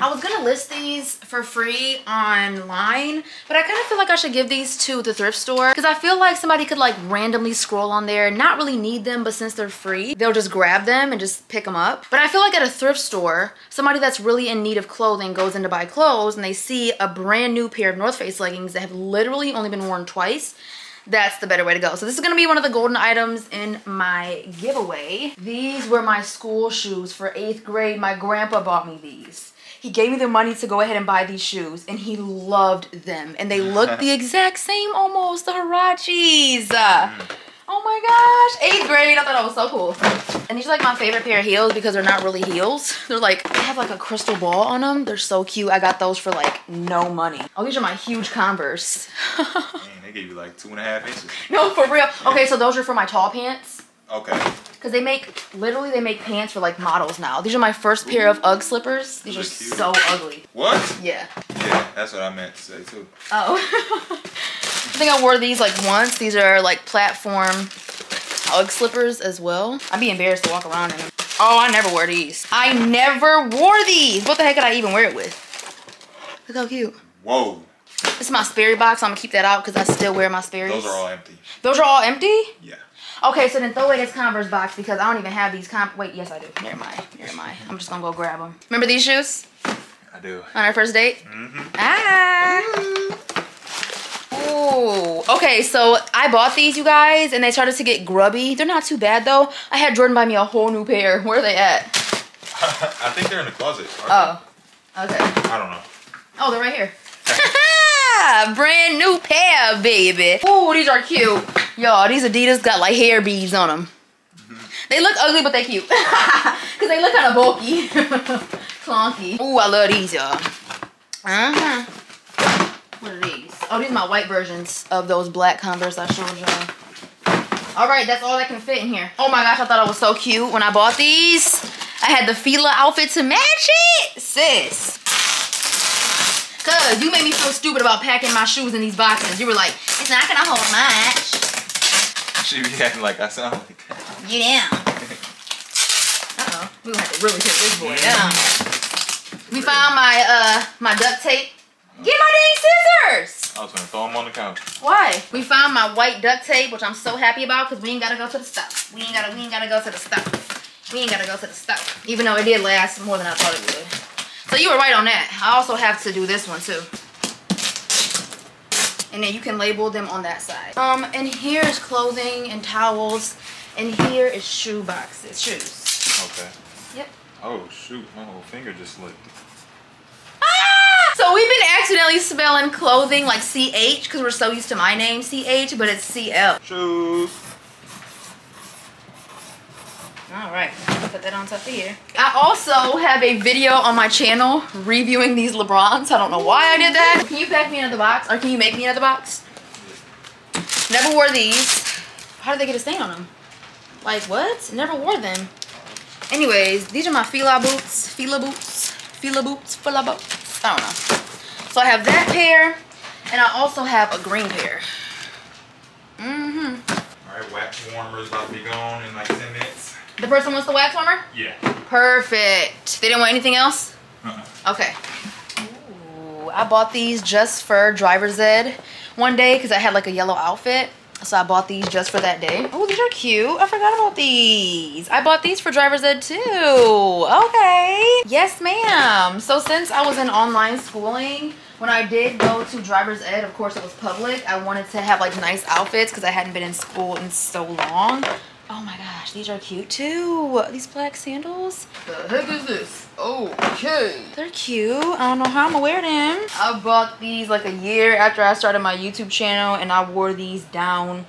I was gonna list these for free online, but I kind of feel like I should give these to the thrift store because I feel like somebody could like randomly scroll on there, not really need them, but since they're free, they'll just grab them and just pick them up. But I feel like at a thrift store, somebody that's really in need of clothing goes in to buy clothes and they see a brand new pair of North Face leggings that have literally only been worn twice that's the better way to go. So this is gonna be one of the golden items in my giveaway. These were my school shoes for eighth grade. My grandpa bought me these. He gave me the money to go ahead and buy these shoes and he loved them. And they look the exact same almost, the Huaraches. Uh, oh my gosh, eighth grade, I thought that was so cool. And these are like my favorite pair of heels because they're not really heels. They're like, they have like a crystal ball on them. They're so cute. I got those for like no money. Oh, these are my huge Converse. They gave you like two and a half inches. no, for real. Okay, so those are for my tall pants. Okay. Because they make, literally they make pants for like models now. These are my first pair of UGG slippers. These are cute. so ugly. What? Yeah. Yeah, that's what I meant to say too. Oh. I think I wore these like once. These are like platform UGG slippers as well. I'd be embarrassed to walk around in them. Oh, I never wore these. I never wore these. What the heck could I even wear it with? Look how cute. Whoa. This is my Sperry box. I'm gonna keep that out because I still wear my Sperry's. Those are all empty. Those are all empty? Yeah. Okay, so then throw away this Converse box because I don't even have these com- Wait, yes I do. Never mind. Never mind. I'm just gonna go grab them. Remember these shoes I do. on our first date? Mm-hmm. Ah. Ooh. Okay, so I bought these, you guys, and they started to get grubby. They're not too bad though. I had Jordan buy me a whole new pair. Where are they at? I think they're in the closet. Oh. Okay. I don't know. Oh, they're right here. Brand new pair, baby. Ooh, these are cute. Y'all, these Adidas got like hair beads on them. They look ugly, but they cute. Because they look kind of bulky. Clunky. Ooh, I love these, y'all. Uh-huh. What are these? Oh, these are my white versions of those black Converse I showed y'all. All right, that's all that can fit in here. Oh my gosh, I thought I was so cute when I bought these. I had the Fila outfit to match it. Sis. Cause you made me feel stupid about packing my shoes in these boxes. You were like, it's not gonna hold much. She be acting like I sound like that. You down. Uh-oh. We gonna have to really take this boy down. We found my uh my duct tape. Get my dang scissors! I was gonna throw them on the couch. Why? We found my white duct tape, which I'm so happy about because we ain't gotta go to the store. We ain't gotta we ain't gotta go to the store. We ain't gotta go to the store. Even though it did last more than I thought it would. So you were right on that. I also have to do this one too. And then you can label them on that side. Um, and here is clothing and towels. And here is shoe boxes, shoes. Okay. Yep. Oh shoot, my whole finger just slipped. Ah! So we've been accidentally spelling clothing like CH because we're so used to my name CH, but it's CL. Shoes. All right, put that on top of here. I also have a video on my channel reviewing these LeBrons. I don't know why I did that. Can you pack me another box or can you make me another box? Never wore these. How did they get a stain on them? Like what? Never wore them. Anyways, these are my Fila boots. Fila boots. Fila boots. Fila boots. I don't know. So I have that pair and I also have a green pair. Mm-hmm. Alright, wax warmer's about to be gone in like 10 minutes. The person wants the wax warmer? Yeah. Perfect. They didn't want anything else? Uh-uh. Okay. Ooh, I bought these just for driver's ed one day because I had like a yellow outfit. So I bought these just for that day. Oh, these are cute. I forgot about these. I bought these for driver's ed too. Okay. Yes, ma'am. So since I was in online schooling, when I did go to driver's ed, of course it was public, I wanted to have like nice outfits because I hadn't been in school in so long. Oh my gosh, these are cute too. These black sandals. The heck is this? Okay. They're cute. I don't know how I'm gonna wear them. I bought these like a year after I started my YouTube channel and I wore these down,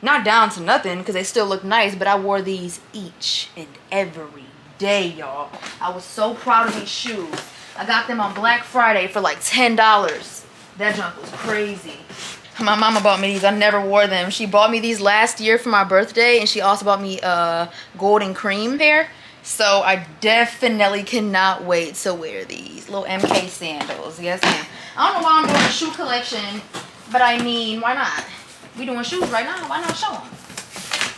not down to nothing because they still look nice, but I wore these each and every day, y'all. I was so proud of these shoes. I got them on Black Friday for like $10. That junk was crazy. My mama bought me these. I never wore them. She bought me these last year for my birthday, and she also bought me a golden cream pair. So I definitely cannot wait to wear these little MK sandals. Yes, ma'am. I don't know why I'm doing a shoe collection, but I mean, why not? We doing shoes right now. Why not show them?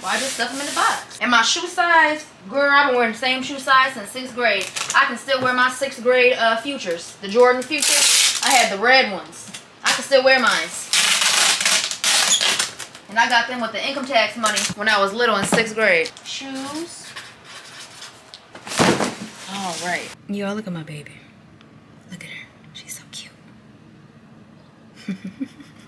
Why just stuff them in the box? And my shoe size, girl, I've been wearing the same shoe size since sixth grade. I can still wear my sixth grade uh, futures, the Jordan futures. I had the red ones. I can still wear mine. And I got them with the income tax money when I was little in sixth grade. Shoes. All right. Y'all look at my baby. Look at her. She's so cute.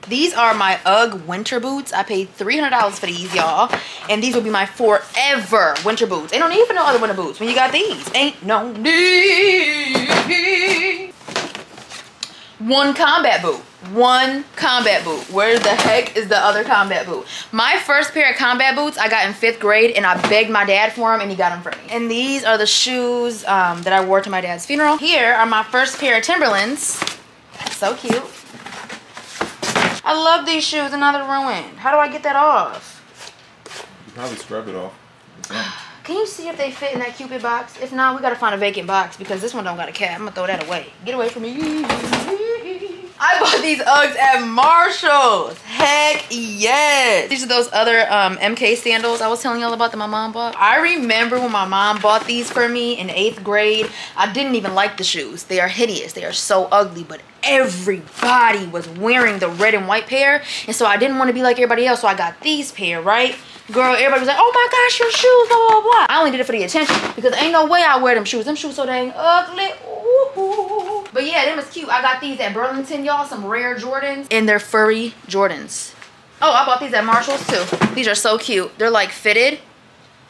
these are my UGG winter boots. I paid $300 for these, y'all. And these will be my forever winter boots. Ain't no need for no other winter boots when you got these. Ain't no need. One combat boot. One combat boot. Where the heck is the other combat boot? My first pair of combat boots I got in fifth grade and I begged my dad for them and he got them for me. And these are the shoes um, that I wore to my dad's funeral. Here are my first pair of Timberlands. So cute. I love these shoes they're ruined. How do I get that off? You probably scrub it off. Can you see if they fit in that Cupid box? If not, we gotta find a vacant box because this one don't got a cap. I'm gonna throw that away. Get away from me. I bought these Uggs at Marshall's. Heck yes. These are those other um, MK sandals I was telling y'all about that my mom bought. I remember when my mom bought these for me in eighth grade. I didn't even like the shoes. They are hideous. They are so ugly, but everybody was wearing the red and white pair. And so I didn't want to be like everybody else. So I got these pair, right? Girl, everybody was like, oh my gosh, your shoes, blah, blah, blah. I only did it for the attention because ain't no way I wear them shoes. Them shoes so dang ugly. Ooh. But yeah, them is cute. I got these at Burlington, y'all. Some rare Jordans. And they're furry Jordans. Oh, I bought these at Marshall's too. These are so cute. They're like fitted.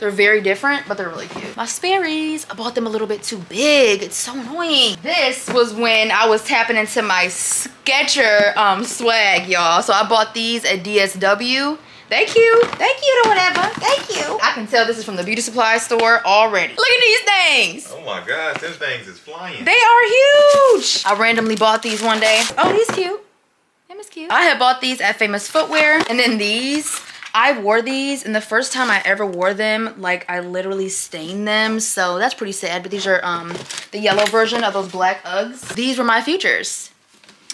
They're very different, but they're really cute. My Sperry's, I bought them a little bit too big. It's so annoying. This was when I was tapping into my Sketcher um, swag, y'all. So I bought these at DSW. They you. Thank you or whatever. Thank you. I can tell this is from the beauty supply store already. Look at these things. Oh my gosh, them things is flying. They are huge. I randomly bought these one day. Oh, these cute. Them is cute. I had bought these at Famous Footwear. And then these, I wore these and the first time I ever wore them, like I literally stained them. So that's pretty sad. But these are um the yellow version of those black Uggs. These were my futures.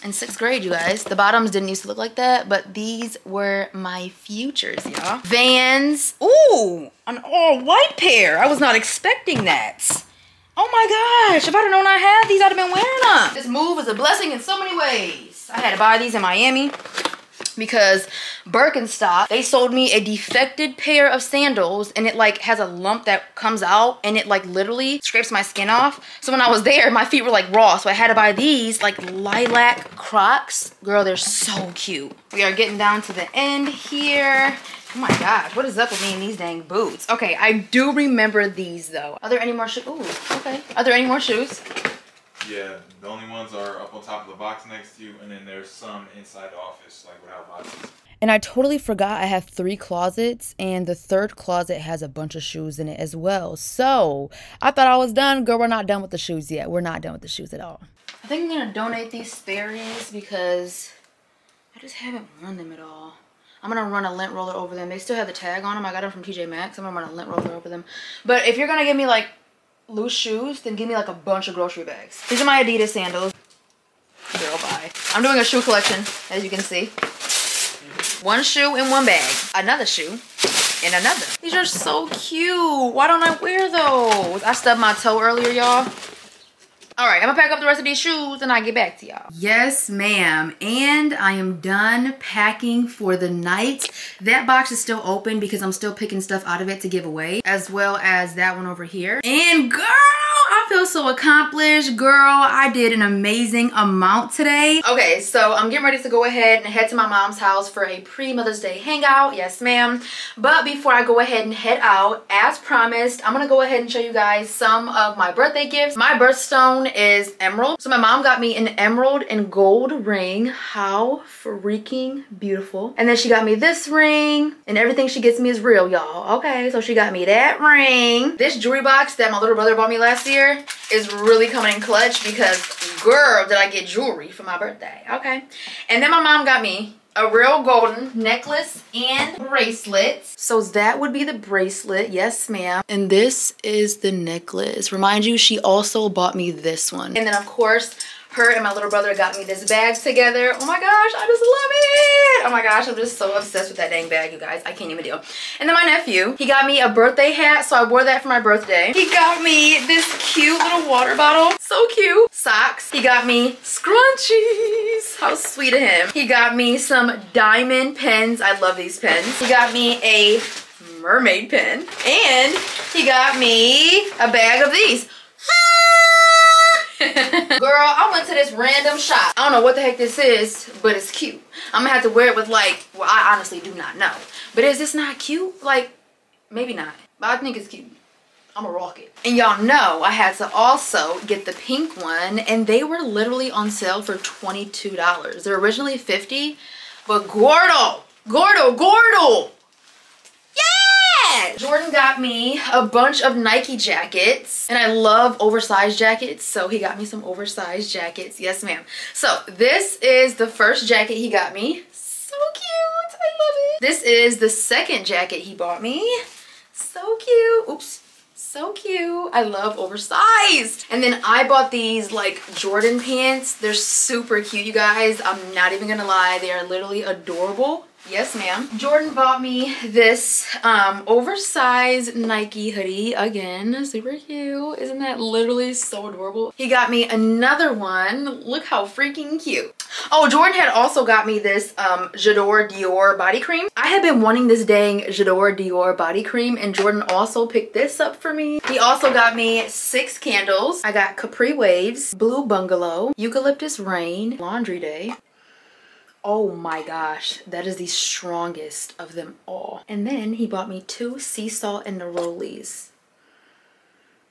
In sixth grade, you guys. The bottoms didn't used to look like that, but these were my futures, y'all. Vans. Ooh, an all white pair. I was not expecting that. Oh my gosh, if I'd have known I had these, I'd have been wearing them. This move is a blessing in so many ways. I had to buy these in Miami because Birkenstock, they sold me a defected pair of sandals and it like has a lump that comes out and it like literally scrapes my skin off. So when I was there, my feet were like raw. So I had to buy these like lilac Crocs. Girl, they're so cute. We are getting down to the end here. Oh my gosh, what is up with me and these dang boots? Okay, I do remember these though. Are there any more shoes? Ooh, okay. Are there any more shoes? Yeah, the only ones are up on top of the box next to you, and then there's some inside the office, like without boxes. And I totally forgot I have three closets, and the third closet has a bunch of shoes in it as well. So I thought I was done. Girl, we're not done with the shoes yet. We're not done with the shoes at all. I think I'm gonna donate these Sperry's because I just haven't worn them at all. I'm gonna run a lint roller over them. They still have the tag on them. I got them from TJ Maxx. I'm gonna run a lint roller over them. But if you're gonna give me like loose shoes, then give me like a bunch of grocery bags. These are my Adidas sandals. Girl, bye. I'm doing a shoe collection, as you can see. One shoe in one bag. Another shoe in another. These are so cute. Why don't I wear those? I stubbed my toe earlier, y'all. All right, I'm gonna pack up the rest of these shoes and I get back to y'all. Yes, ma'am. And I am done packing for the night. That box is still open because I'm still picking stuff out of it to give away, as well as that one over here. And girl, I feel so accomplished. Girl, I did an amazing amount today. Okay, so I'm getting ready to go ahead and head to my mom's house for a pre-Mother's Day hangout. Yes, ma'am. But before I go ahead and head out, as promised, I'm gonna go ahead and show you guys some of my birthday gifts. My birthstone is emerald. So my mom got me an emerald and gold ring. How freaking beautiful. And then she got me this ring and everything she gets me is real, y'all. Okay, so she got me that ring. This jewelry box that my little brother bought me last year is really coming in clutch because girl, did I get jewelry for my birthday. Okay. And then my mom got me a real golden necklace and bracelets. So that would be the bracelet. Yes, ma'am. And this is the necklace. Remind you, she also bought me this one. And then of course, her and my little brother got me this bag together. Oh my gosh, I just love it. Oh my gosh, I'm just so obsessed with that dang bag, you guys. I can't even deal. And then my nephew, he got me a birthday hat, so I wore that for my birthday. He got me this cute little water bottle. So cute. Socks. He got me scrunchies. How sweet of him. He got me some diamond pens. I love these pens. He got me a mermaid pen. And he got me a bag of these. Girl, I went to this random shop. I don't know what the heck this is, but it's cute. I'm gonna have to wear it with like, well, I honestly do not know. But is this not cute? Like, maybe not. But I think it's cute. I'm gonna rock it. And y'all know I had to also get the pink one and they were literally on sale for $22. They're originally 50 but Gordo, Gordo, Gordo! Jordan got me a bunch of Nike jackets and I love oversized jackets. So he got me some oversized jackets. Yes, ma'am. So this is the first jacket he got me. So cute. I love it. This is the second jacket he bought me. So cute. Oops so cute i love oversized and then i bought these like jordan pants they're super cute you guys i'm not even gonna lie they are literally adorable Yes, ma'am. Jordan bought me this um, oversized Nike hoodie. Again, super cute. Isn't that literally so adorable? He got me another one. Look how freaking cute. Oh, Jordan had also got me this um, J'adore Dior body cream. I had been wanting this dang J'adore Dior body cream and Jordan also picked this up for me. He also got me six candles. I got Capri Waves, Blue Bungalow, Eucalyptus Rain, Laundry Day, Oh my gosh, that is the strongest of them all. And then he bought me two sea salt and Nerolis.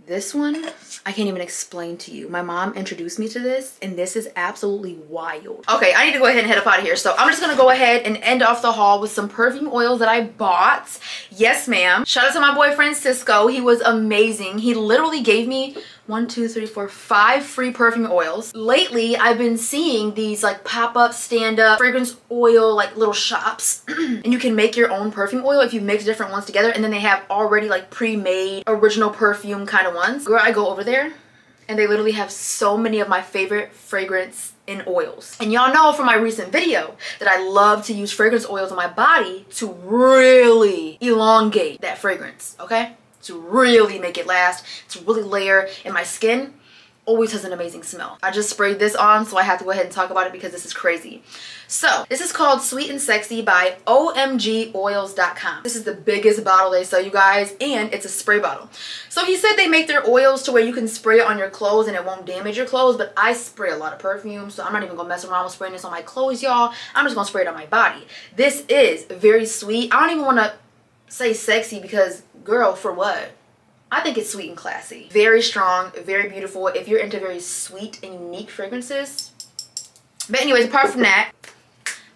This one, I can't even explain to you. My mom introduced me to this and this is absolutely wild. Okay, I need to go ahead and head up out of here. So I'm just gonna go ahead and end off the haul with some perfume oils that I bought. Yes, ma'am. Shout out to my boyfriend Cisco. He was amazing. He literally gave me one, two, three, four, five free perfume oils. Lately, I've been seeing these like pop-up, stand-up fragrance oil like little shops and you can make your own perfume oil if you mix different ones together and then they have already like pre-made original perfume kind of ones. Girl, I go over there and they literally have so many of my favorite fragrance in oils. And y'all know from my recent video that I love to use fragrance oils on my body to really elongate that fragrance, okay? To really make it last, to really layer in my skin always has an amazing smell. I just sprayed this on, so I have to go ahead and talk about it because this is crazy. So, this is called Sweet and Sexy by OMGOils.com. This is the biggest bottle they sell you guys, and it's a spray bottle. So he said they make their oils to where you can spray it on your clothes and it won't damage your clothes, but I spray a lot of perfume, so I'm not even gonna mess around with spraying this on my clothes, y'all. I'm just gonna spray it on my body. This is very sweet. I don't even wanna say sexy because, girl, for what? I think it's sweet and classy. Very strong, very beautiful. If you're into very sweet and unique fragrances. But anyways, apart from that,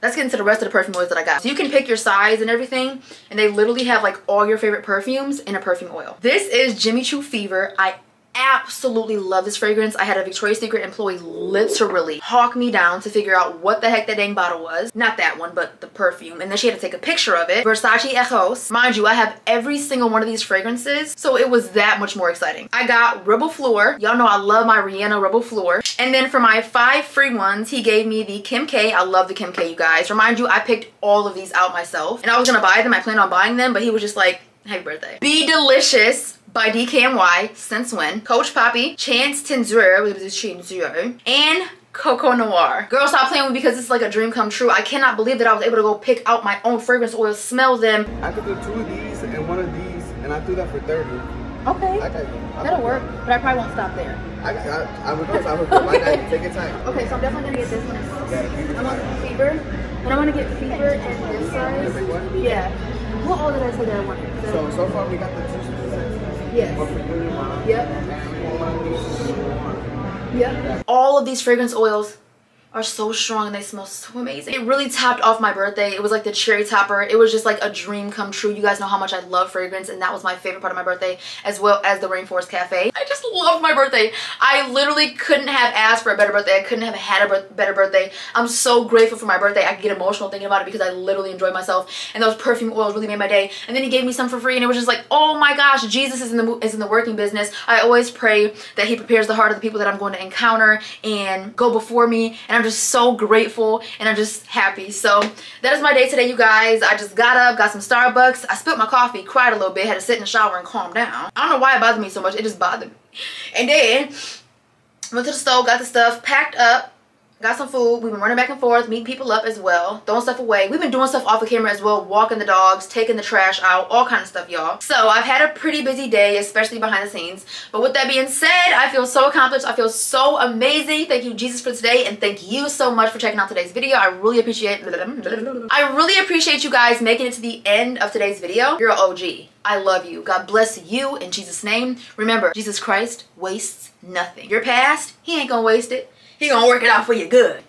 let's get into the rest of the perfume oils that I got. So you can pick your size and everything, and they literally have like all your favorite perfumes in a perfume oil. This is Jimmy Choo Fever. I absolutely love this fragrance. I had a Victoria's Secret employee literally hawk me down to figure out what the heck that dang bottle was. Not that one, but the perfume. And then she had to take a picture of it. Versace Eros. Mind you, I have every single one of these fragrances, so it was that much more exciting. I got Reb'l Fleur. Y'all know I love my Rihanna Reb'l Fleur. And then for my five free ones, he gave me the Kim K. I love the Kim K, you guys. Remind you, I picked all of these out myself. And I was gonna buy them. I planned on buying them, but he was just like, happy birthday. Be Delicious by DKNY, since when? Coach Poppy, Chance Tenzure, Tenzure, and Coco Noir. Girl, stop playing with me because it's like a dream come true. I cannot believe that I was able to go pick out my own fragrance oil, smell them. I could do two of these and one of these, and I do that for 30. Okay, I got I that'll work, but I probably won't stop there. I, I, I would go, I would go. Why not? Take your time. Okay, so I'm definitely gonna get this one. I'm on time. fever, and I want to get fever in this size. Yeah. What all did I say that I wanted? So, so far we got the two. Yes. Yep. Yep. All of these fragrance oils are so strong and they smell so amazing. It really topped off my birthday. It was like the cherry topper. It was just like a dream come true. You guys know how much I love fragrance and that was my favorite part of my birthday as well as the Rainforest Cafe. I just love my birthday. I literally couldn't have asked for a better birthday. I couldn't have had a better birthday. I'm so grateful for my birthday. I get emotional thinking about it because I literally enjoyed myself and those perfume oils really made my day. And then he gave me some for free and it was just like, oh my gosh, Jesus is in the is in the working business. I always pray that he prepares the heart of the people that I'm going to encounter and go before me and I'm just so grateful and I'm just happy. So that is my day today, you guys. I just got up, got some Starbucks. I spilled my coffee, cried a little bit, had to sit in the shower and calm down. I don't know why it bothered me so much. It just bothered me. And then went to the store, got the stuff, packed up, got some food. We've been running back and forth, meeting people up as well, throwing stuff away. We've been doing stuff off the camera as well, walking the dogs, taking the trash out, all kind of stuff, y'all. So I've had a pretty busy day, especially behind the scenes. But with that being said, I feel so accomplished. I feel so amazing. Thank you, Jesus, for today, and thank you so much for checking out today's video. I really appreciate I really appreciate you guys making it to the end of today's video. You're an OG. I love you. God bless you in Jesus' name. Remember, Jesus Christ wastes nothing. Your past, he ain't gonna waste it. He gonna work it out for you good.